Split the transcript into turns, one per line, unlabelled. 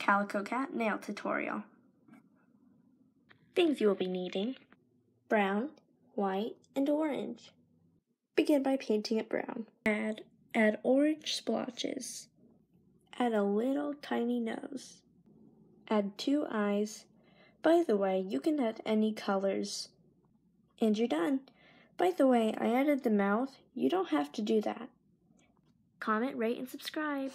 Calico Cat nail tutorial. Things you will be needing. Brown, white, and orange. Begin by painting it brown. Add, add orange splotches. Add a little tiny nose. Add two eyes. By the way, you can add any colors. And you're done. By the way, I added the mouth. You don't have to do that. Comment, rate, and subscribe.